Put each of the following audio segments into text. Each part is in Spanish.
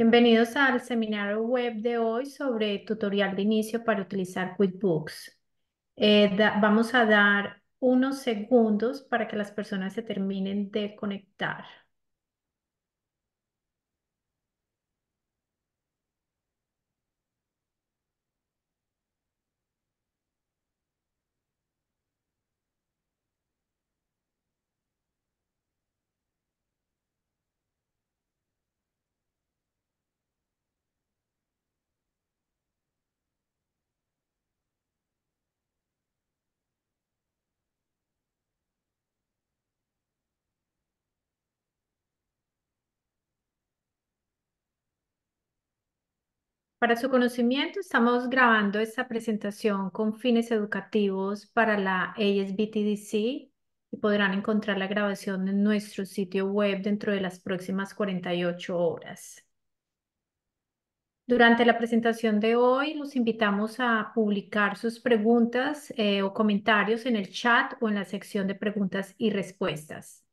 Bienvenidos al seminario web de hoy sobre tutorial de inicio para utilizar QuickBooks. Eh, vamos a dar unos segundos para que las personas se terminen de conectar. Para su conocimiento, estamos grabando esta presentación con fines educativos para la ASBTDC y podrán encontrar la grabación en nuestro sitio web dentro de las próximas 48 horas. Durante la presentación de hoy, los invitamos a publicar sus preguntas eh, o comentarios en el chat o en la sección de preguntas y respuestas.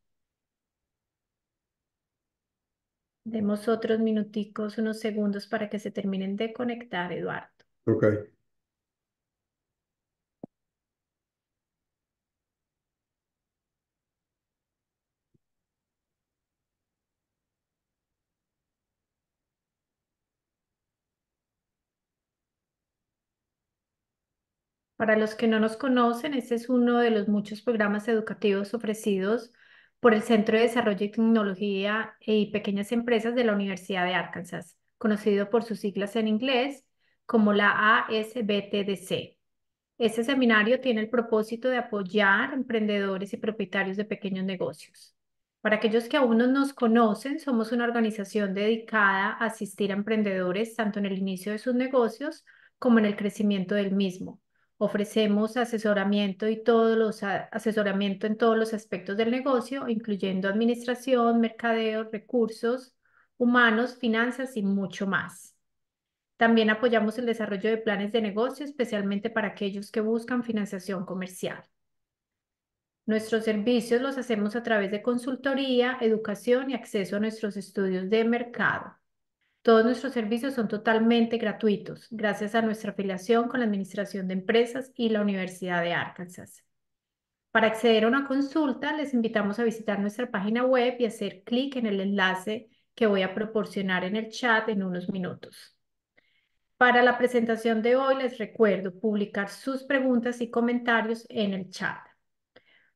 Demos otros minuticos, unos segundos para que se terminen de conectar, Eduardo. Ok. Para los que no nos conocen, este es uno de los muchos programas educativos ofrecidos por el Centro de Desarrollo y Tecnología y Pequeñas Empresas de la Universidad de Arkansas, conocido por sus siglas en inglés como la ASBTDC. Este seminario tiene el propósito de apoyar emprendedores y propietarios de pequeños negocios. Para aquellos que aún no nos conocen, somos una organización dedicada a asistir a emprendedores tanto en el inicio de sus negocios como en el crecimiento del mismo Ofrecemos asesoramiento y todos los asesoramiento en todos los aspectos del negocio, incluyendo administración, mercadeo, recursos humanos, finanzas y mucho más. También apoyamos el desarrollo de planes de negocio, especialmente para aquellos que buscan financiación comercial. Nuestros servicios los hacemos a través de consultoría, educación y acceso a nuestros estudios de mercado. Todos nuestros servicios son totalmente gratuitos, gracias a nuestra afiliación con la Administración de Empresas y la Universidad de Arkansas. Para acceder a una consulta, les invitamos a visitar nuestra página web y hacer clic en el enlace que voy a proporcionar en el chat en unos minutos. Para la presentación de hoy, les recuerdo publicar sus preguntas y comentarios en el chat.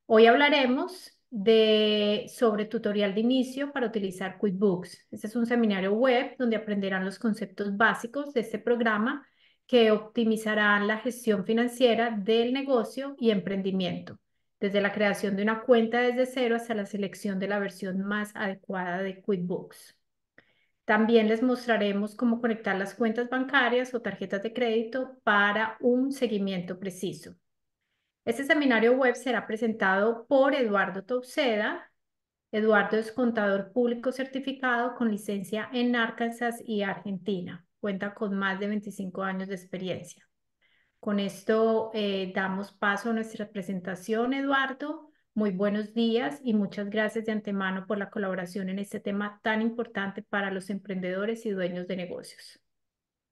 Hoy hablaremos de, sobre tutorial de inicio para utilizar QuickBooks. Este es un seminario web donde aprenderán los conceptos básicos de este programa que optimizarán la gestión financiera del negocio y emprendimiento, desde la creación de una cuenta desde cero hasta la selección de la versión más adecuada de QuickBooks. También les mostraremos cómo conectar las cuentas bancarias o tarjetas de crédito para un seguimiento preciso. Este seminario web será presentado por Eduardo Tauceda. Eduardo es contador público certificado con licencia en Arkansas y Argentina. Cuenta con más de 25 años de experiencia. Con esto eh, damos paso a nuestra presentación, Eduardo. Muy buenos días y muchas gracias de antemano por la colaboración en este tema tan importante para los emprendedores y dueños de negocios.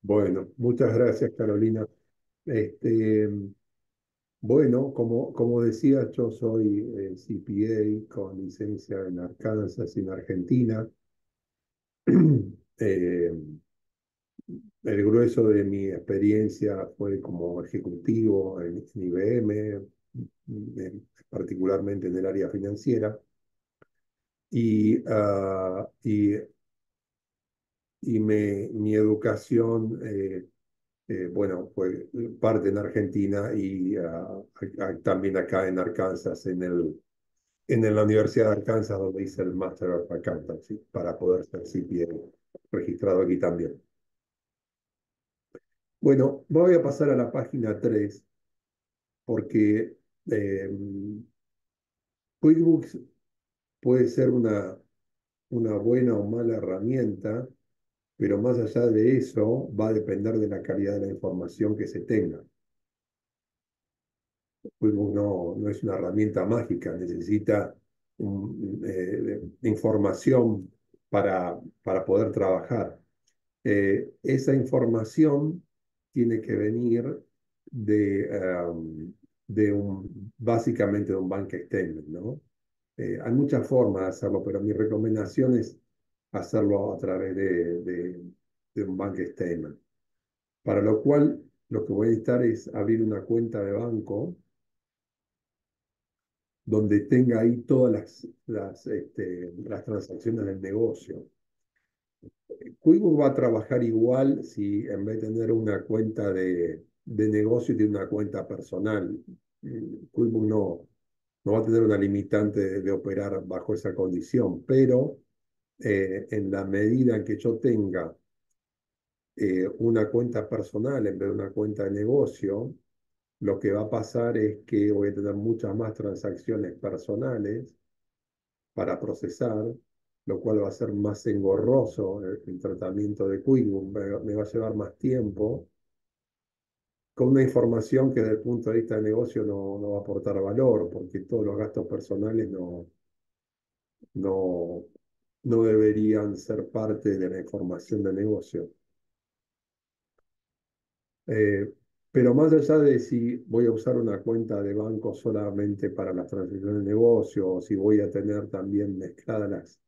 Bueno, muchas gracias, Carolina. Este, bueno, como, como decía, yo soy eh, CPA con licencia en Arkansas y en Argentina. Eh, el grueso de mi experiencia fue como ejecutivo en, IBM, particularmente en el área financiera. Y, ah, y, y mi educación eh, eh, bueno, fue parte en Argentina y ah, también acá en Arkansas, en, el, en la Universidad de Arkansas, donde hice el Master of Accountancy para poder ser CPA registrado aquí también. Bueno, voy a pasar a la página 3 porque eh, QuickBooks puede ser una, una buena o mala herramienta pero más allá de eso va a depender de la calidad de la información que se tenga. no, no es una herramienta mágica, necesita eh, información para, para poder trabajar. Eh, esa información tiene que venir de, um, de un, básicamente de un bank statement, ¿no? Eh, hay muchas formas de hacerlo, pero mi recomendación es hacerlo a través de, de, un bank statement. Para lo cual, lo que voy a necesitar es abrir una cuenta de banco donde tenga ahí todas las, las, este, transacciones del negocio. QuickBooks va a trabajar igual si en vez de tener una cuenta de, de negocio tiene una cuenta personal. QuickBooks no, no va a tener una limitante de operar bajo esa condición, pero eh, en la medida en que yo tenga eh, una cuenta personal en vez de una cuenta de negocio, lo que va a pasar es que voy a tener muchas más transacciones personales para procesar, lo cual va a ser más engorroso el, tratamiento de QuickBooks, me, me va a llevar más tiempo, con una información que desde el punto de vista de negocio no, no va a aportar valor, porque todos los gastos personales no, no, no deberían ser parte de la información de negocio. Eh, pero más allá de si voy a usar una cuenta de banco solamente para las transacciones de negocio o si voy a tener también mezcladas las,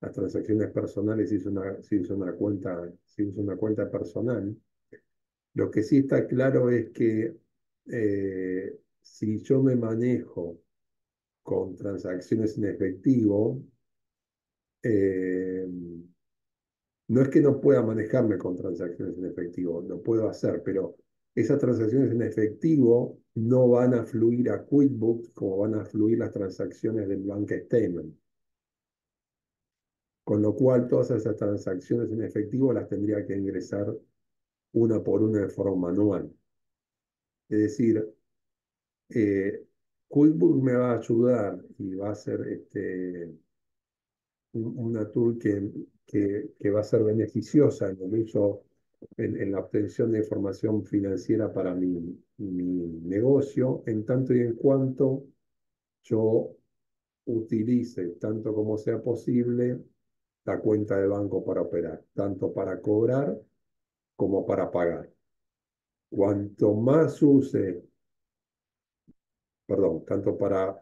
las transacciones personales si es una, si una cuenta, si una cuenta personal, lo que sí está claro es que eh, si yo me manejo con transacciones en efectivo, eh, no es que no pueda manejarme con transacciones en efectivo, lo puedo hacer, pero esas transacciones en efectivo no van a fluir a QuickBooks como van a fluir las transacciones del bank statement. Con lo cual, todas esas transacciones en efectivo las tendría que ingresar una por una de forma manual. Es decir, eh, QuickBooks me va a ayudar y va a ser este, una tool que, que, que, va a ser beneficiosa en el uso, en, en, la obtención de información financiera para mi, mi negocio, en tanto y en cuanto yo utilice, tanto como sea posible, la cuenta de banco para operar, tanto para cobrar como para pagar. Cuanto más use, perdón, tanto para,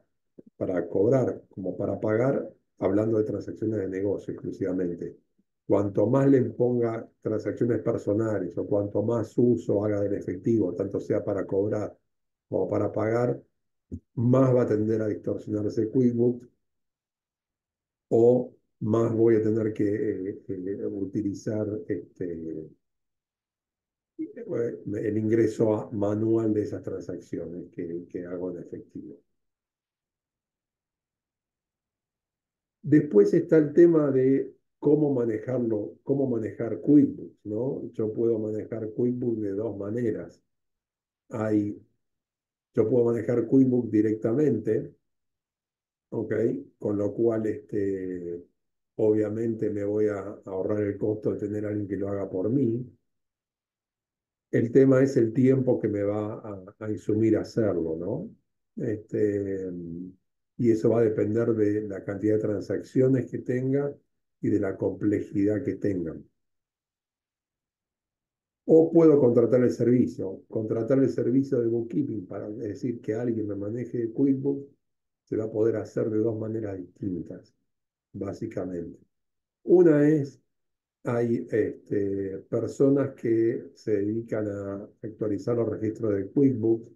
para cobrar como para pagar, hablando de transacciones de negocio exclusivamente, cuanto más le ponga transacciones personales o cuanto más uso haga del efectivo, tanto sea para cobrar como para pagar, más va a tender a distorsionarse QuickBooks o más voy a tener que eh, eh, utilizar este, el ingreso manual de esas transacciones que, que hago en efectivo. Después está el tema de cómo manejarlo, cómo manejar QuickBooks, ¿no? Yo puedo manejar QuickBooks de dos maneras. Hay, yo puedo manejar QuickBooks directamente, ¿ok? Con lo cual, este, obviamente me voy a ahorrar el costo de tener alguien que lo haga por mí. El tema es el tiempo que me va a, a insumir hacerlo, ¿no? Este, y eso va a depender de la cantidad de transacciones que tenga y de la complejidad que tengan. O puedo contratar el servicio, contratar el servicio de bookkeeping para decir que alguien me maneje QuickBooks, se va a poder hacer de dos maneras distintas, básicamente. Una es, hay este, personas que se dedican a actualizar los registros de QuickBooks,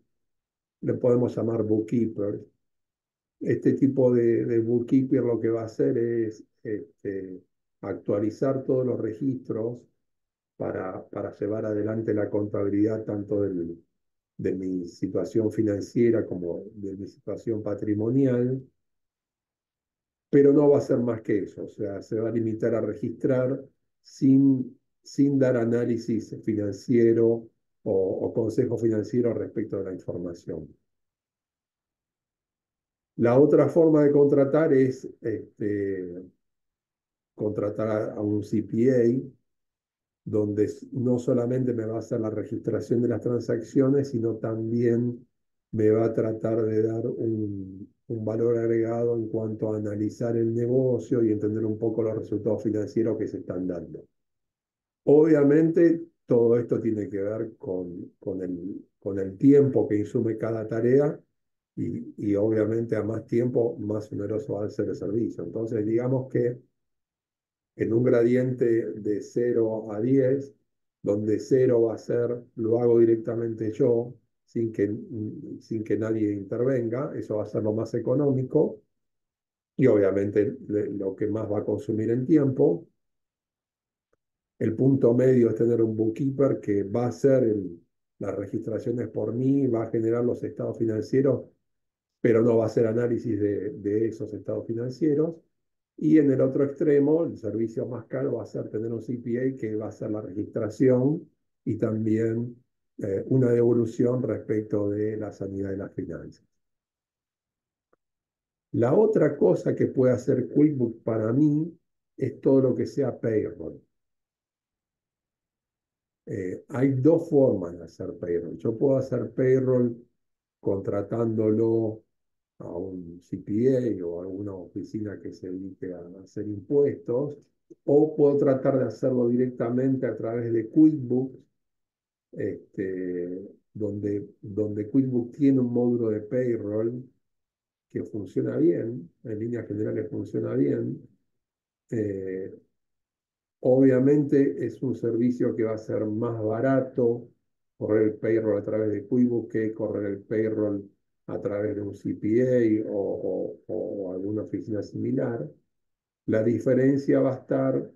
le podemos llamar bookkeepers, este tipo de, de, bookkeeper lo que va a hacer es este, actualizar todos los registros para, para llevar adelante la contabilidad tanto del, de mi situación financiera como de mi situación patrimonial, pero no va a ser más que eso, o sea, se va a limitar a registrar sin, sin dar análisis financiero o, o consejo financiero respecto de la información. La otra forma de contratar es este, contratar a un CPA, donde no solamente me va a hacer la registración de las transacciones, sino también me va a tratar de dar un, valor agregado en cuanto a analizar el negocio y entender un poco los resultados financieros que se están dando. Obviamente, todo esto tiene que ver con el, con el tiempo que insume cada tarea y, obviamente a más tiempo, más oneroso va a ser el servicio. Entonces, digamos que en un gradiente de 0 a 10, donde 0 va a ser, lo hago directamente yo, sin que, sin que nadie intervenga, eso va a ser lo más económico y obviamente lo que más va a consumir en tiempo. El punto medio es tener un bookkeeper que va a hacer las registraciones por mí, va a generar los estados financieros, pero no va a hacer análisis de, esos estados financieros. Y en el otro extremo, el servicio más caro va a ser tener un CPA que va a hacer la registración y también eh, una devolución respecto de la sanidad de las finanzas. La otra cosa que puede hacer QuickBooks para mí es todo lo que sea payroll. Eh, hay dos formas de hacer payroll. Yo puedo hacer payroll contratándolo a un CPA o a alguna oficina que se dedique a hacer impuestos, o puedo tratar de hacerlo directamente a través de QuickBooks, este, donde, donde QuickBooks tiene un módulo de payroll que funciona bien, en líneas generales funciona bien. Eh, obviamente es un servicio que va a ser más barato correr el payroll a través de QuickBooks que correr el payroll a través de un CPA o, alguna oficina similar, la diferencia va a estar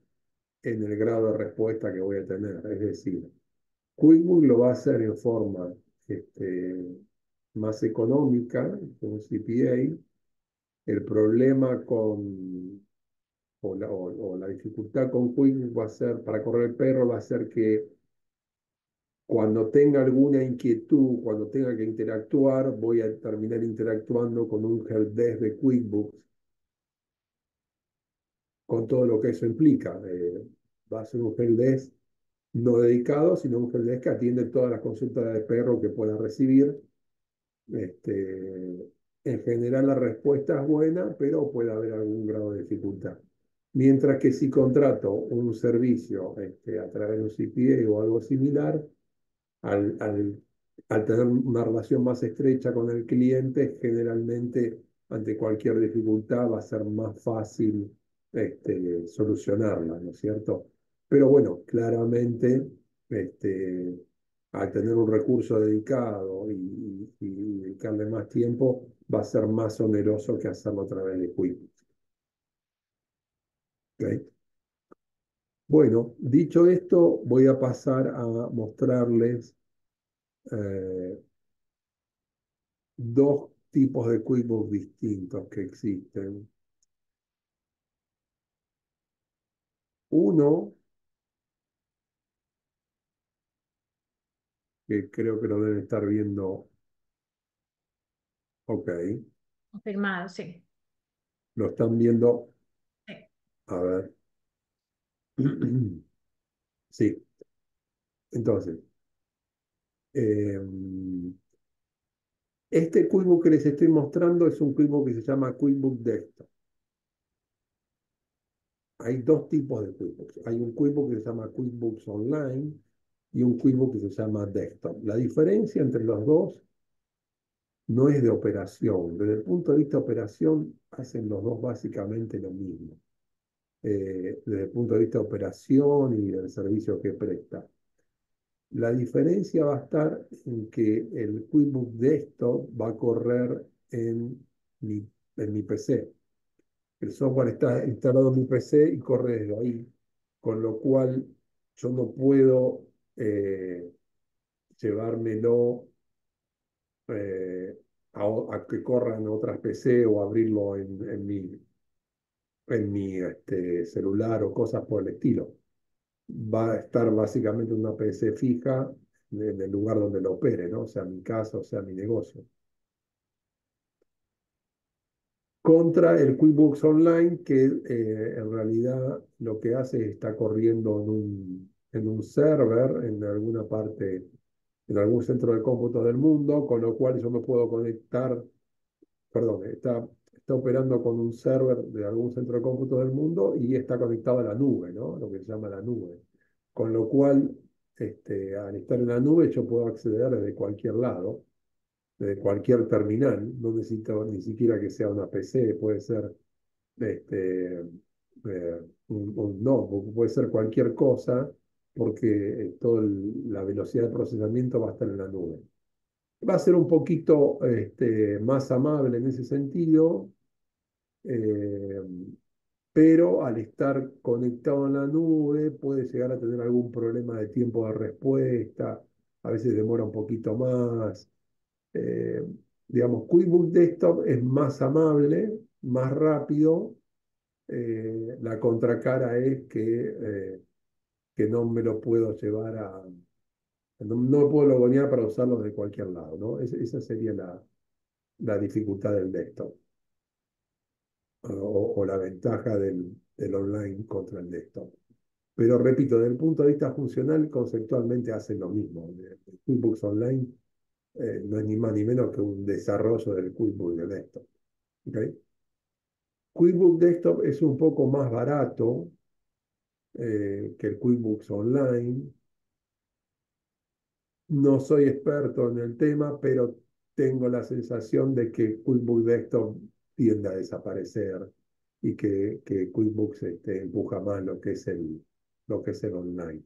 en el grado de respuesta que voy a tener. Es decir, QuickBooks lo va a hacer en forma este, más económica un CPA. El problema con, o la, o la dificultad con QuickBooks va a ser, para correr el perro, va a ser que cuando tenga alguna inquietud, cuando tenga que interactuar, voy a terminar interactuando con un helpdesk de QuickBooks, con todo lo que eso implica. Eh, va a ser un helpdesk no dedicado, sino un helpdesk que atiende todas las consultas de perro que pueda recibir. Este, en general la respuesta es buena, pero puede haber algún grado de dificultad. Mientras que si contrato un servicio este, a través de un CPA o algo similar, al, al, tener una relación más estrecha con el cliente, generalmente ante cualquier dificultad va a ser más fácil este, solucionarla, ¿no es cierto? Pero bueno, claramente este, al tener un recurso dedicado y, dedicarle más tiempo, va a ser más oneroso que hacerlo a través de QuickBooks. Bueno, dicho esto, voy a pasar a mostrarles eh, dos tipos de QuickBooks distintos que existen. Uno, que creo que lo deben estar viendo. Ok. Confirmado, sí. Lo están viendo. Sí. A ver. Sí. Entonces, em, este QuickBook que les estoy mostrando es un QuickBook que se llama QuickBook Desktop. Hay dos tipos de QuickBooks. Hay un QuickBook que se llama QuickBooks Online y un QuickBook que se llama Desktop. La diferencia entre los dos no es de operación. Desde el punto de vista de operación, hacen los dos básicamente lo mismo. Eh, desde el punto de vista de operación y del servicio que presta. La diferencia va a estar en que el QuickBooks Desktop va a correr en mi, en mi PC. El software está instalado en mi PC y corre desde ahí, con lo cual yo no puedo eh, llevármelo eh, a, que corra en otras PC o abrirlo en, en mi en mi este, celular o cosas por el estilo. Va a estar básicamente una PC fija en el lugar donde lo opere, sea, mi casa, o sea, mi negocio. Contra el QuickBooks Online, que eh, en realidad lo que hace es está corriendo en un, en un server en alguna parte, en algún centro de cómputo del mundo, con lo cual yo me puedo conectar, perdón, está está operando con un server de algún centro de cómputo del mundo y está conectado a la nube, ¿no? Lo que se llama la nube. con lo cual, este, al estar en la nube, yo puedo acceder desde cualquier lado, desde cualquier terminal. No necesito ni siquiera que sea una PC, puede ser este, eh, un, un notebook, puede ser cualquier cosa, porque toda la velocidad de procesamiento va a estar en la nube. Va a ser un poquito este, más amable en ese sentido, eh, pero al estar conectado en la nube puede llegar a tener algún problema de tiempo de respuesta, a veces demora un poquito más. Eh, digamos, QuickBook Desktop es más amable, más rápido. Eh, la contracara es que, que no me lo puedo llevar a... No, puedo logonear para usarlo de cualquier lado, esa sería la, dificultad del desktop o, la ventaja del, del, online contra el desktop. Pero repito, desde el punto de vista funcional, conceptualmente hacen lo mismo. El QuickBooks Online eh, no es ni más ni menos que un desarrollo del QuickBooks de desktop. ¿Okay? QuickBooks Desktop es un poco más barato eh, que el QuickBooks Online. No soy experto en el tema, pero tengo la sensación de que QuickBooks Desktop tiende a desaparecer y que, que QuickBooks este, empuja más lo que es el, lo que es el online.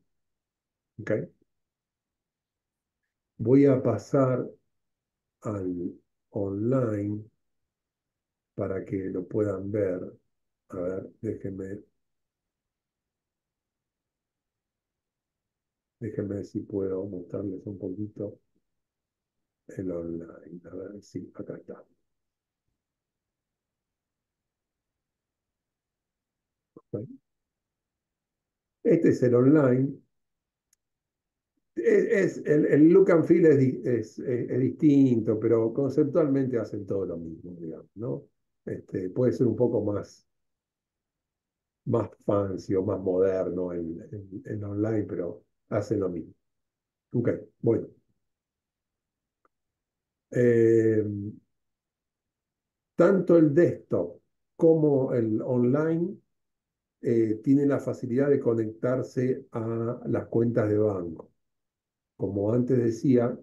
¿Okay? Voy a pasar al online para que lo puedan ver. A ver, déjenme. Déjenme si puedo mostrarles un poquito el online. A ver, sí, acá está. Este es el online. Es, el, look and feel es, es, distinto, pero conceptualmente hacen todo lo mismo, digamos, ¿no? Este, puede ser un poco más, más fancy o más moderno en, en, online, pero hacen lo mismo. Ok, bueno. Eh, tanto el desktop como el online eh, tiene la facilidad de conectarse a las cuentas de banco. Como antes decía,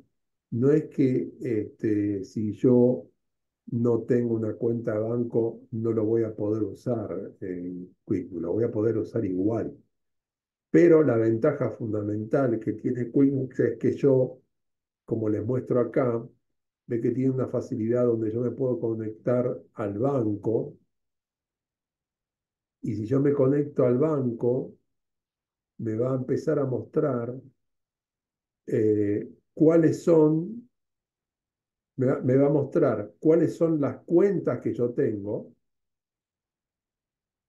no es que este, si yo no tengo una cuenta de banco, no lo voy a poder usar en QuickBooks, lo voy a poder usar igual. Pero la ventaja fundamental que tiene QuickBooks es que yo, como les muestro acá, ve que tiene una facilidad donde yo me puedo conectar al banco. Y si yo me conecto al banco, me va a empezar a mostrar eh, cuáles son, me va, a mostrar cuáles son las cuentas que yo tengo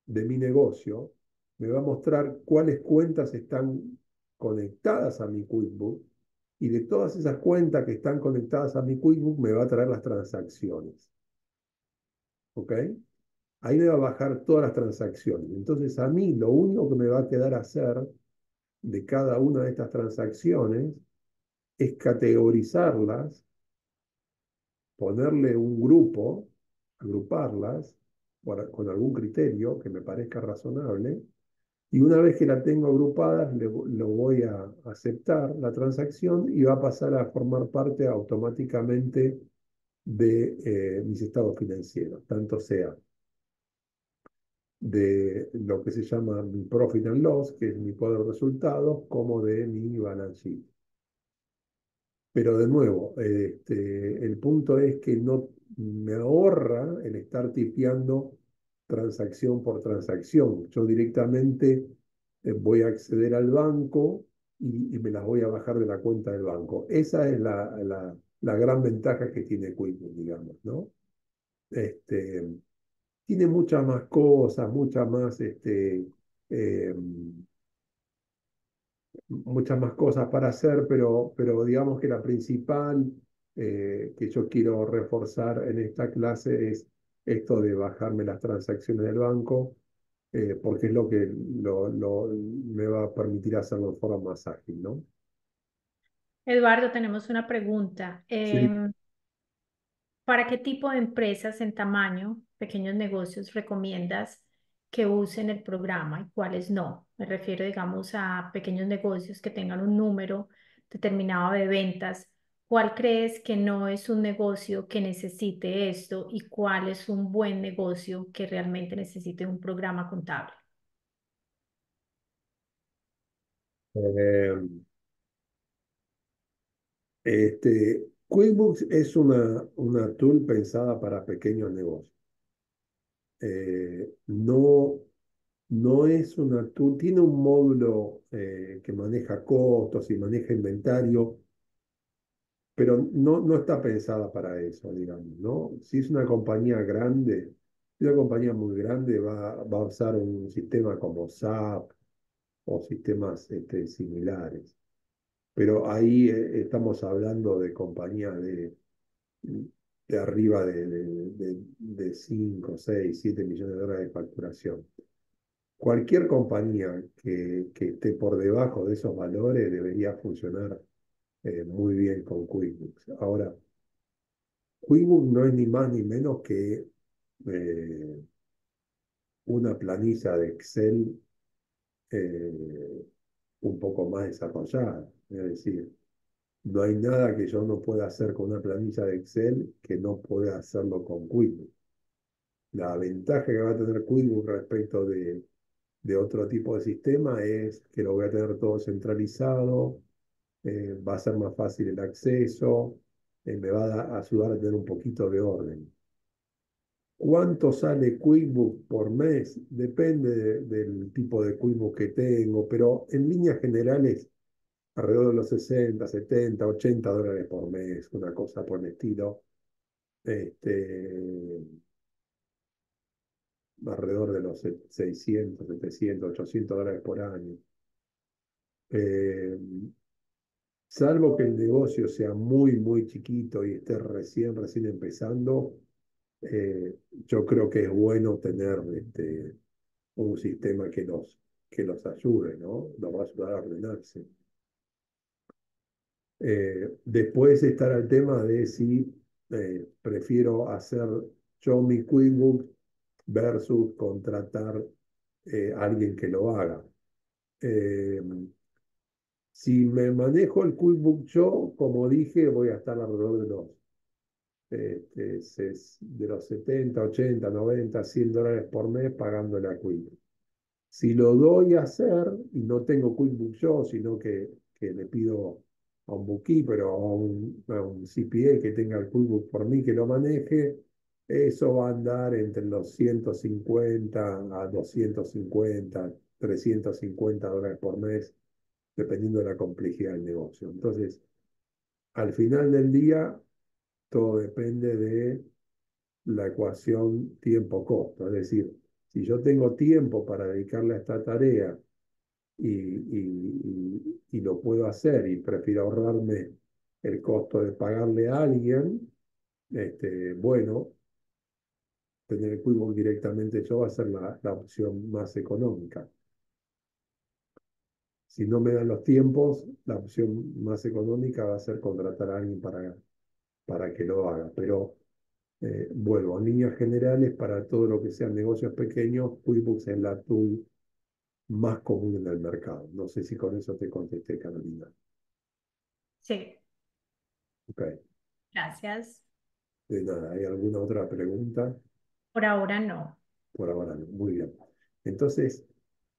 de mi negocio, me va a mostrar cuáles cuentas están conectadas a mi QuickBook y de todas esas cuentas que están conectadas a mi QuickBook me va a traer las transacciones. ¿Ok? ahí me va a bajar todas las transacciones. Entonces a mí lo único que me va a quedar hacer de cada una de estas transacciones es categorizarlas, ponerle un grupo, agruparlas con algún criterio que me parezca razonable, y una vez que la tengo agrupada, lo voy a aceptar la transacción y va a pasar a formar parte automáticamente de eh, mis estados financieros, tanto sea de lo que se llama mi profit and loss, que es mi poder de resultados, como de mi balance sheet. Pero de nuevo, este, el punto es que no me ahorra el estar tipeando transacción por transacción. Yo directamente eh, voy a acceder al banco y, me las voy a bajar de la cuenta del banco. Esa es la, la, la gran ventaja que tiene QuickBooks, digamos, ¿no? Este, tiene muchas más cosas, muchas más, este, eh, muchas más cosas para hacer, pero, pero digamos que la principal eh, que yo quiero reforzar en esta clase es esto de bajarme las transacciones del banco, eh, porque es lo que lo, me va a permitir hacerlo de forma más ágil, ¿no? Eduardo, tenemos una pregunta. Sí. Em, ¿Para qué tipo de empresas en tamaño, pequeños negocios, recomiendas que usen el programa y cuáles no. Me refiero, digamos, a pequeños negocios que tengan un número determinado de ventas. ¿Cuál crees que no es un negocio que necesite esto y cuál es un buen negocio que realmente necesite un programa contable? Eh, este, QuickBooks es una, una tool pensada para pequeños negocios. Eh, no, no es una tool, tiene un módulo eh, que maneja costos y maneja inventario, pero no, no está pensada para eso, digamos, ¿no? Si es una compañía grande, una compañía muy grande va, va a usar un sistema como SAP o sistemas este, similares. Pero ahí eh, estamos hablando de compañías de, de arriba de, de, de 5, 6, 7 millones de dólares de facturación. Cualquier compañía que, que esté por debajo de esos valores debería funcionar eh, muy bien con QuickBooks. Ahora, QuickBooks no es ni más ni menos que eh, una planilla de Excel eh, un poco más desarrollada. Es decir, no hay nada que yo no pueda hacer con una planilla de Excel que no pueda hacerlo con QuickBooks. La ventaja que va a tener QuickBooks respecto de, de otro tipo de sistema es que lo voy a tener todo centralizado, eh, va a ser más fácil el acceso, eh, me va a, ayudar a tener un poquito de orden. ¿Cuánto sale QuickBooks por mes? Depende del tipo de QuickBooks que tengo, pero en líneas generales alrededor de los 60, 70, 80 dólares por mes, una cosa por el estilo. Este, alrededor de los 600, 700, 800 dólares por año. Eh, salvo que el negocio sea muy, muy chiquito y esté recién, recién empezando, eh, yo creo que es bueno tener este, un sistema que los, que los ayude, ¿no? Los va a ayudar a ordenarse. Eh, después estará el tema de si eh, prefiero hacer yo mi QuickBooks versus contratar a alguien que lo haga. Si me manejo el QuickBooks yo, como dije, voy a estar alrededor de los, de los 70, 80, 90, 100 dólares por mes pagando la QuickBooks. Si lo doy a hacer y no tengo QuickBooks yo, sino que, que le pido a un bookkeeper o a un, a un CPA que tenga el QuickBooks por mí que lo maneje, eso va a andar entre los 150 a 250, 350 dólares por mes, dependiendo de la complejidad del negocio. Entonces, al final del día, todo depende de la ecuación tiempo-costo. Es decir, si yo tengo tiempo para dedicarle a esta tarea y, y, lo puedo hacer y prefiero ahorrarme el costo de pagarle a alguien, este, bueno, tener el QuickBooks directamente yo va a ser la, la opción más económica. Si no me dan los tiempos, la opción más económica va a ser contratar a alguien para, para que lo haga. Pero eh, vuelvo, a líneas generales, para todo lo que sean negocios pequeños, QuickBooks es la tool más común en el mercado. No sé si con eso te contesté, Carolina. Sí. Ok. Gracias. De nada, ¿hay alguna otra pregunta? Por ahora no. Por ahora no. Muy bien. Entonces,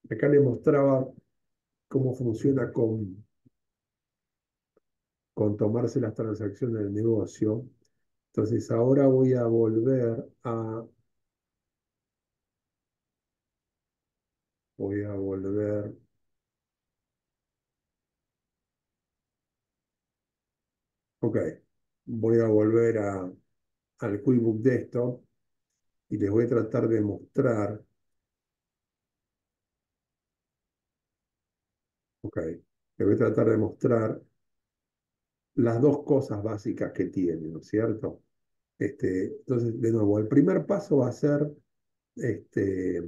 acá le mostraba cómo funciona con, con tomarse las transacciones del negocio. Entonces, ahora voy a volver a Voy a volver. Ok, voy a volver a, al QuickBook Desktop y les voy a tratar de mostrar. Ok, les voy a tratar de mostrar las dos cosas básicas que tiene, ¿no es cierto? Este, entonces, de nuevo, el primer paso va a ser este,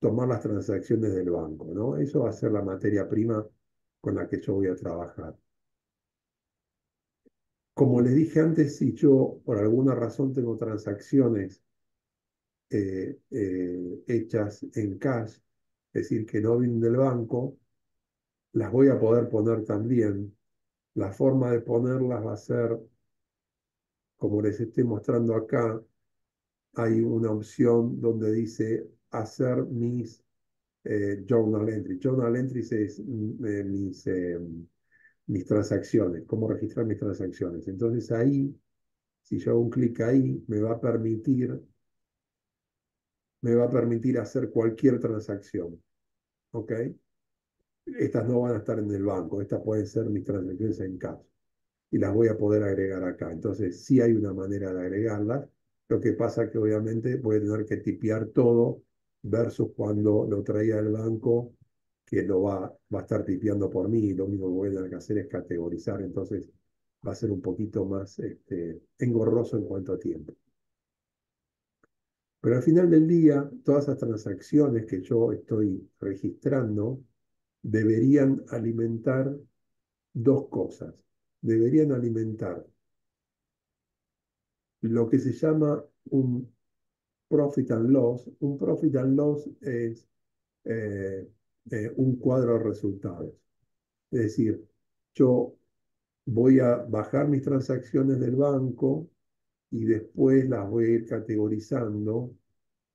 tomar las transacciones del banco, ¿no? Eso va a ser la materia prima con la que yo voy a trabajar. Como les dije antes, si yo por alguna razón tengo transacciones eh, eh, hechas en cash, es decir, que no vienen del banco, las voy a poder poner también. La forma de ponerlas va a ser, como les estoy mostrando acá, hay una opción donde dice hacer mis eh, journal entries. Journal entries es mm, eh, mis, eh, mis transacciones, cómo registrar mis transacciones. Entonces ahí, si yo hago un clic ahí, me va a permitir, me va a permitir hacer cualquier transacción. ¿Ok? Estas no van a estar en el banco, estas pueden ser mis transacciones en cash y las voy a poder agregar acá. Entonces, sí hay una manera de agregarlas. Lo que pasa que obviamente voy a tener que tipear todo versus cuando lo traía del banco, que lo va, va a estar tipeando por mí y lo único que voy a tener que hacer es categorizar. Entonces, va a ser un poquito más este, engorroso en cuanto a tiempo. Pero al final del día, todas esas transacciones que yo estoy registrando deberían alimentar dos cosas. Deberían alimentar lo que se llama un profit and loss. Un profit and loss es eh, eh, un cuadro de resultados. Es decir, yo voy a bajar mis transacciones del banco y después las voy a ir categorizando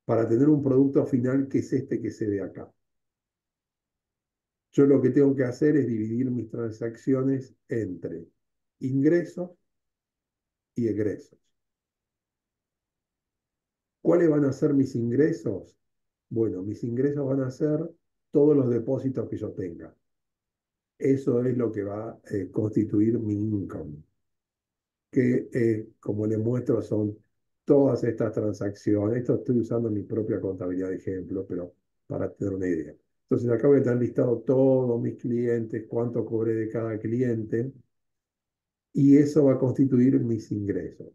para tener un producto final que es este que se ve acá. Yo lo que tengo que hacer es dividir mis transacciones entre ingresos y egresos. ¿Cuáles van a ser mis ingresos? Bueno, mis ingresos van a ser todos los depósitos que yo tenga. Eso es lo que va a eh, constituir mi income, que eh, como les muestro son todas estas transacciones. Esto estoy usando mi propia contabilidad de ejemplo, pero para tener una idea. Entonces acá voy a tener listado todos mis clientes, cuánto cobré de cada cliente, y eso va a constituir mis ingresos.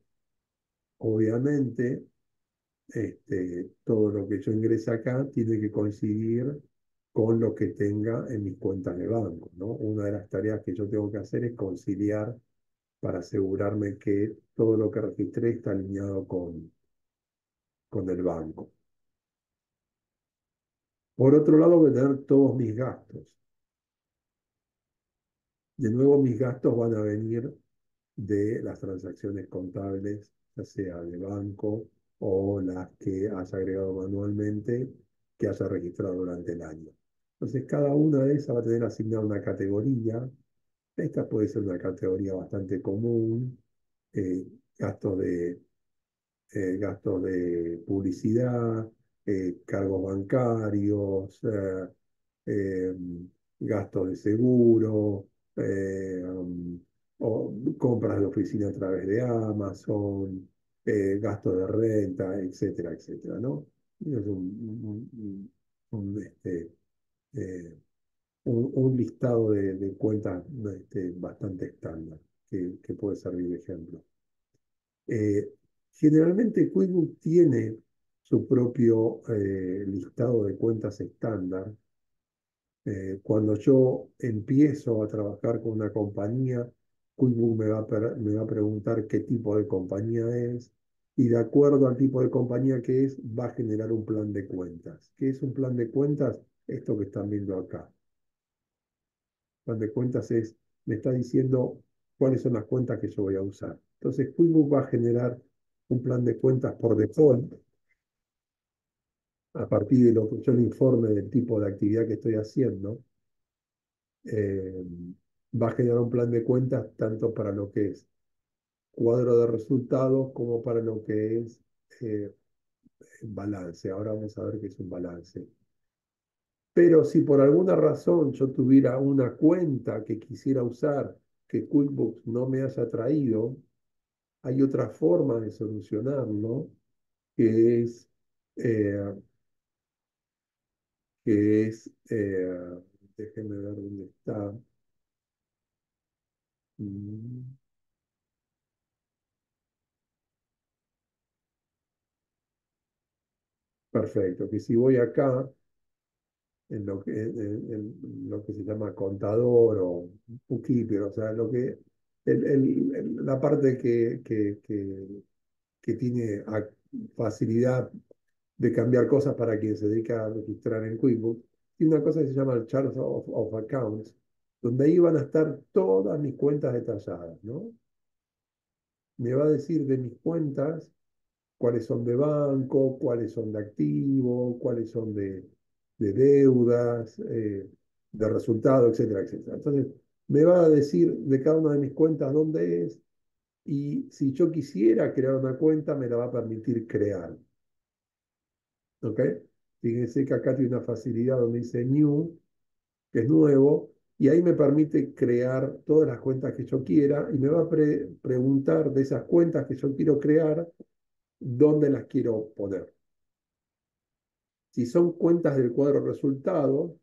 Obviamente, este, todo lo que yo ingrese acá tiene que coincidir con lo que tenga en mis cuentas de banco. ¿no? Una de las tareas que yo tengo que hacer es conciliar para asegurarme que todo lo que registré está alineado con, con el banco. Por otro lado, voy a tener todos mis gastos. De nuevo, mis gastos van a venir de las transacciones contables, ya sea de banco o las que haya agregado manualmente, que haya registrado durante el año. Entonces, cada una de esas va a tener asignada una categoría. Esta puede ser una categoría bastante común, eh, gastos de, eh, gastos de publicidad, eh, cargos bancarios, eh, eh, gastos de seguro, o compras de oficina a través de Amazon, gastos de renta, etcétera, etcétera, ¿no? Es un, este, listado de, cuentas este, bastante estándar que, que, puede servir de ejemplo. generalmente QuickBooks tiene su propio eh, listado de cuentas estándar. Eh, cuando yo empiezo a trabajar con una compañía, QuickBooks me va, a preguntar qué tipo de compañía es y de acuerdo al tipo de compañía que es, va a generar un plan de cuentas. ¿Qué es un plan de cuentas? Esto que están viendo acá. Plan de cuentas es, me está diciendo cuáles son las cuentas que yo voy a usar. Entonces, QuickBooks va a generar un plan de cuentas por default a partir de lo que yo le informe del tipo de actividad que estoy haciendo, eh, va a generar un plan de cuentas tanto para lo que es cuadro de resultados como para lo que es eh, balance. Ahora vamos a ver qué es un balance. Pero si por alguna razón yo tuviera una cuenta que quisiera usar que QuickBooks no me haya traído, hay otra forma de solucionarlo, que es eh, que es, eh, déjenme ver dónde está. Mm. Perfecto, que si voy acá, en lo que, lo que se llama contador o bookkeeper, o sea, lo que, la parte que, que, que tiene facilidad de cambiar cosas para quien se dedica a registrar en QuickBooks. Y una cosa que se llama el Chart of, Accounts, donde ahí van a estar todas mis cuentas detalladas, ¿no? Me va a decir de mis cuentas cuáles son de banco, cuáles son de activo, cuáles son de, de deudas, eh, de resultados, etcétera, etcétera. Entonces, me va a decir de cada una de mis cuentas dónde es y si yo quisiera crear una cuenta, me la va a permitir crear. ¿Ok? Fíjense que acá tiene una facilidad donde dice New, que es nuevo, y ahí me permite crear todas las cuentas que yo quiera y me va a preguntar de esas cuentas que yo quiero crear, dónde las quiero poner. Si son cuentas del cuadro resultado,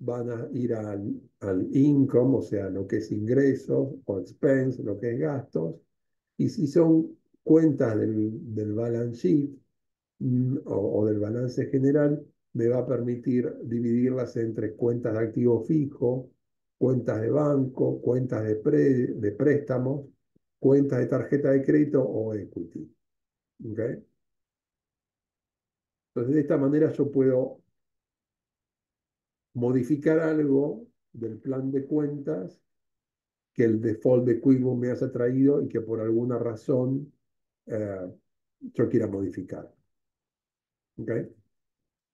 van a ir al, al income, o sea, lo que es ingresos, o expense, lo que es gastos. Y si son cuentas del, del balance sheet o, o, del balance general, me va a permitir dividirlas entre cuentas de activo fijo, cuentas de banco, cuentas de, pre, de préstamos, cuentas de tarjeta de crédito o equity. ¿Okay? Entonces, de esta manera yo puedo modificar algo del plan de cuentas que el default de QuickBooks me haya traído y que por alguna razón eh, yo quiera modificar. ¿Ok?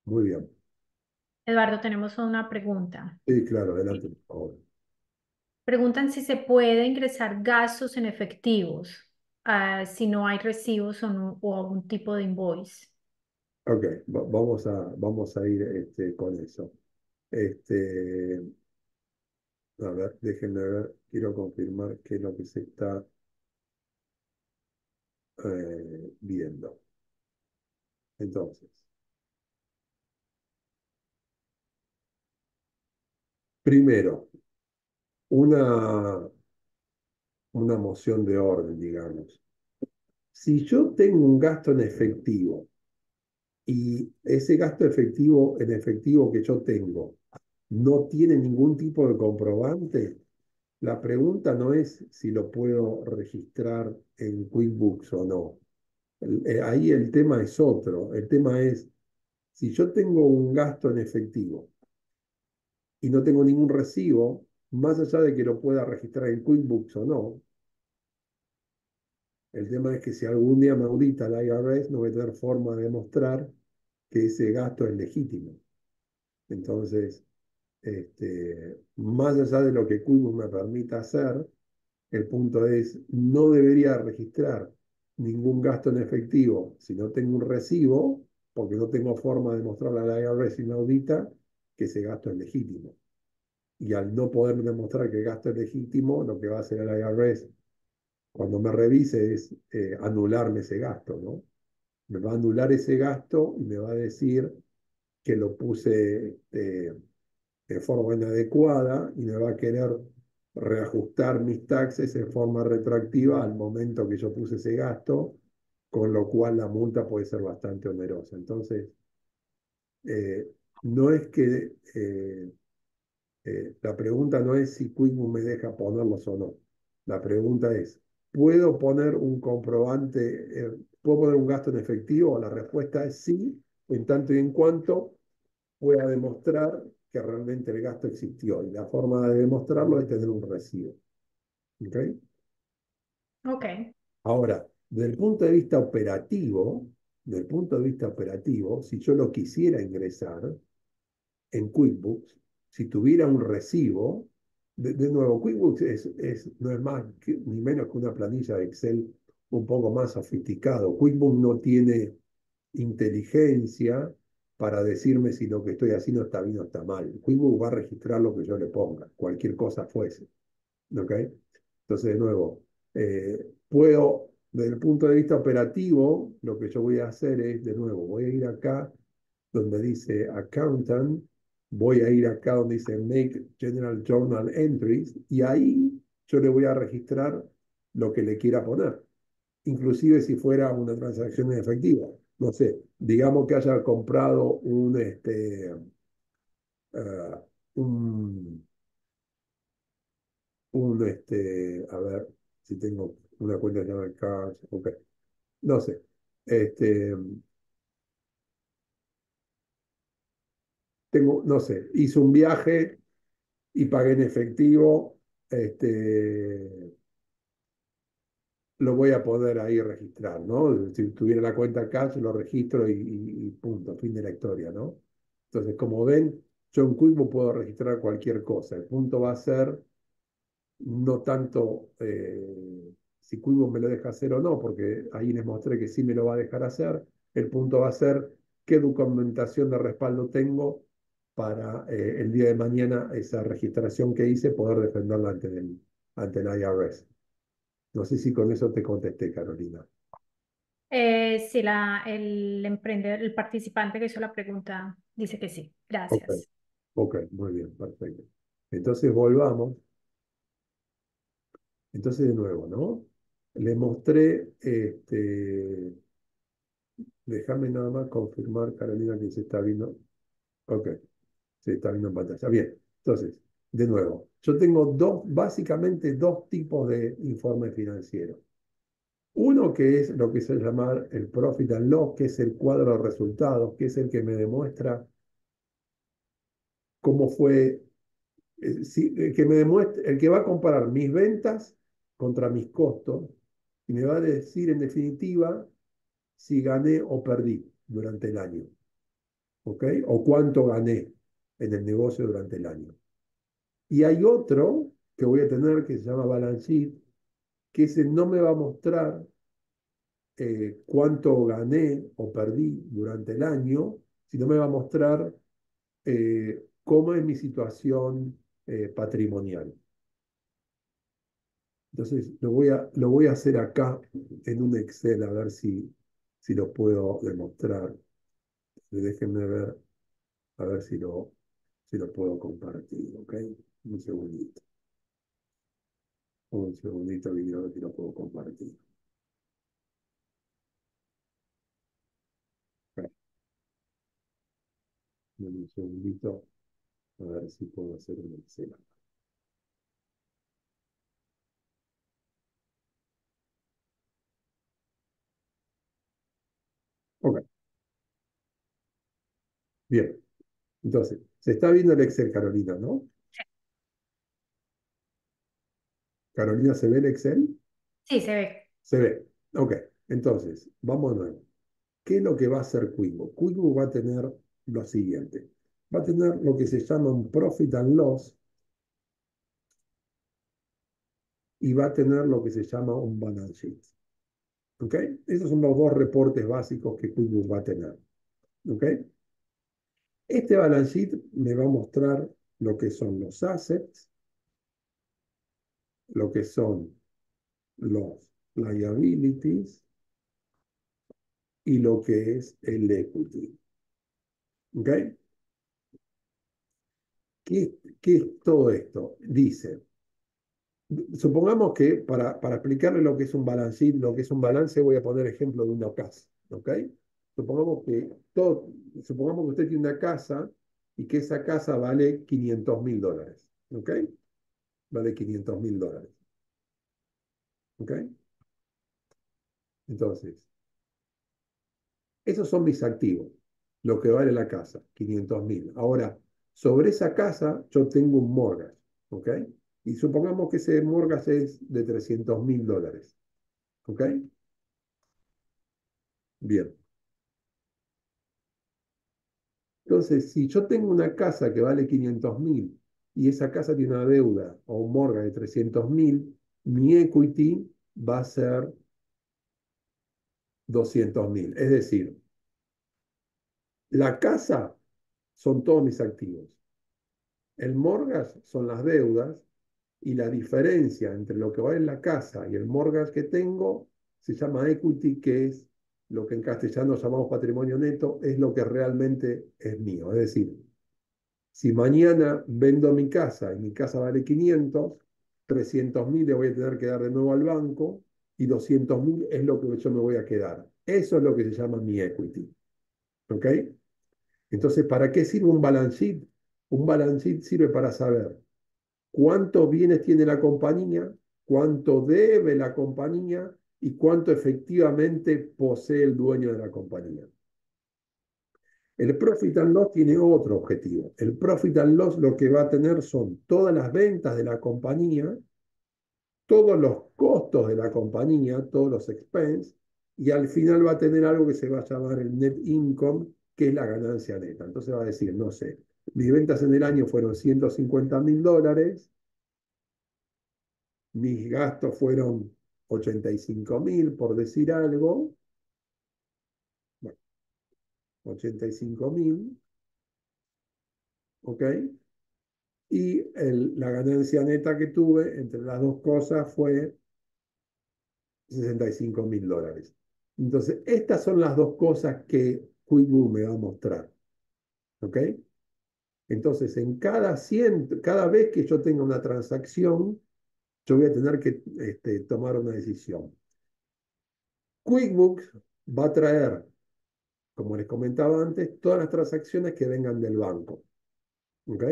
Muy bien. Eduardo, tenemos una pregunta. Sí, claro, adelante, por favor. Preguntan si se puede ingresar gastos en efectivos, uh, si no hay recibos o, no, o, algún tipo de invoice. Ok, vamos a, vamos a ir este, con eso. Este, a ver, déjenme ver, quiero confirmar qué es lo que se está eh, viendo. Entonces, primero, una, una moción de orden, digamos. Si yo tengo un gasto en efectivo y ese gasto efectivo en efectivo que yo tengo no tiene ningún tipo de comprobante, la pregunta no es si lo puedo registrar en QuickBooks o no. Eh, ahí el tema es otro. El tema es, si yo tengo un gasto en efectivo y no tengo ningún recibo, más allá de que lo pueda registrar en QuickBooks o no, el tema es que si algún día me audita la IRS, no voy a tener forma de demostrar que ese gasto es legítimo. Entonces, este, más allá de lo que QuickBooks me permita hacer, el punto es, no debería registrar ningún gasto en efectivo si no tengo un recibo, porque no tengo forma de mostrarle a la IRS y me audita que ese gasto es legítimo. Y al no poder demostrar que el gasto es legítimo, lo que va a hacer el IRS cuando me revise es eh, anularme ese gasto, ¿no? Me va a anular ese gasto y me va a decir que lo puse este, de forma inadecuada y me va a querer reajustar mis taxes en forma retroactiva al momento que yo puse ese gasto, con lo cual la multa puede ser bastante onerosa. Entonces, eh, no es que eh, eh, la pregunta no es si QuickBooks me deja ponerlos o no. La pregunta es, ¿puedo poner un comprobante, ¿puedo poner un gasto en efectivo? La respuesta es sí, en tanto y en cuanto pueda demostrar que realmente el gasto existió. Y la forma de demostrarlo es tener un recibo. ¿Ok? Ok. Ahora, desde el punto de vista operativo, desde el punto de vista operativo, si yo lo quisiera ingresar en QuickBooks, si tuviera un recibo, de, de nuevo, QuickBooks es, es, no es más que, ni menos que una planilla de Excel un poco más sofisticado. QuickBooks no tiene inteligencia para decirme si lo que estoy haciendo está bien o está mal. QuickBooks va a registrar lo que yo le ponga, cualquier cosa fuese. ¿Ok? Entonces, de nuevo, eh, puedo, desde el punto de vista operativo, lo que yo voy a hacer es, de nuevo, voy a ir acá donde dice Accountant, voy a ir acá donde dice Make General Journal Entries, y ahí yo le voy a registrar lo que le quiera poner, inclusive si fuera una transacción en efectivo no sé, digamos que haya comprado un, este, uh, un, un, este, a ver si tengo una cuenta de Cars, ok, no sé, este, tengo, no sé, hice un viaje y pagué en efectivo, este, lo voy a poder ahí registrar, ¿no? Si tuviera la cuenta cash, lo registro y, y, y punto, fin de la historia, ¿no? Entonces, como ven, yo en QuickBooks puedo registrar cualquier cosa. El punto va a ser no tanto eh, si QuickBooks me lo deja hacer o no, porque ahí les mostré que sí me lo va a dejar hacer. El punto va a ser qué documentación de respaldo tengo para eh, el día de mañana esa registración que hice poder defenderla ante el, ante el IRS. No sé si con eso te contesté, Carolina. Eh, sí, la, el emprendedor, el participante que hizo la pregunta dice que sí. Gracias. Ok, muy bien, perfecto. Entonces volvamos. Entonces de nuevo, ¿no? Le mostré, este, déjame nada más confirmar, Carolina, que se está viendo. Ok, se está viendo en pantalla. Bien, entonces, de nuevo, yo tengo dos, básicamente dos tipos de informe financiero. Uno que es lo que se llama el profit and loss, que es el cuadro de resultados, que es el que me demuestra cómo fue, el eh, que me demuestra, el que va a comparar mis ventas contra mis costos y me va a decir en definitiva si gané o perdí durante el año. ¿Ok? O cuánto gané en el negocio durante el año. Y hay otro que voy a tener que se llama balance sheet, que ese no me va a mostrar eh, cuánto gané o perdí durante el año, sino me va a mostrar eh, cómo es mi situación eh, patrimonial. Entonces lo voy, a, lo voy a hacer acá en un Excel a ver si, si lo puedo demostrar. Déjenme ver, a ver si lo, si lo puedo compartir, ¿ok? Un segundito. Un segundito, video, a ver si lo puedo compartir. Un segundito, a ver si puedo hacer un Excel. Ok. Bien. Entonces, se está viendo el Excel, Carolina, ¿no? Carolina, ¿se ve el Excel? Sí, se ve. Se ve. Ok. Entonces, vamos de nuevo. ¿Qué es lo que va a hacer QuickBooks? QuickBooks va a tener lo siguiente. Va a tener lo que se llama un profit and loss y va a tener lo que se llama un balance sheet. ¿Ok? Esos son los dos reportes básicos que QuickBooks va a tener. ¿Ok? Este balance sheet me va a mostrar lo que son los assets, lo que son los liabilities y lo que es el equity. ¿Ok? ¿Qué, qué es todo esto? Dice, supongamos que para, para explicarle lo que es un balance lo que es un balance, voy a poner ejemplo de una casa. ¿Ok? Supongamos que, todo, supongamos que usted tiene una casa y que esa casa vale 500 mil dólares. ¿Ok? Vale 500 mil dólares. ¿Ok? Entonces, esos son mis activos, lo que vale la casa, 500 mil. Ahora, sobre esa casa yo tengo un mortgage. ¿Ok? Y supongamos que ese mortgage es de 300 mil dólares. ¿Ok? Bien. Entonces, si yo tengo una casa que vale 500 mil y esa casa tiene una deuda o un mortgage de 300 mil, mi equity va a ser 200 mil. Es decir, la casa son todos mis activos. El mortgage son las deudas y la diferencia entre lo que vale la casa y el mortgage que tengo se llama equity, que es lo que en castellano llamamos patrimonio neto, es lo que realmente es mío. Es decir, si mañana vendo mi casa y mi casa vale 500, 300 mil le voy a tener que dar de nuevo al banco y 200 mil es lo que yo me voy a quedar. Eso es lo que se llama mi equity. ¿Ok? Entonces, ¿para qué sirve un balance sheet? Un balance sheet sirve para saber cuántos bienes tiene la compañía, cuánto debe la compañía y cuánto efectivamente posee el dueño de la compañía. El profit and loss tiene otro objetivo. El profit and loss lo que va a tener son todas las ventas de la compañía, todos los costos de la compañía, todos los expenses, y al final va a tener algo que se va a llamar el net income, que es la ganancia neta. Entonces va a decir, no sé, mis ventas en el año fueron 150 mil dólares, mis gastos fueron 85 mil, por decir algo. Bueno, 85 mil. ¿Ok? Y la ganancia neta que tuve entre las dos cosas fue 65 mil dólares. Entonces, estas son las dos cosas que QuickBook me va a mostrar. ¿Ok? Entonces, en cada, ciento, cada vez que yo tenga una transacción, yo voy a tener que este, tomar una decisión. QuickBooks va a traer, como les comentaba antes, todas las transacciones que vengan del banco. ¿Ok?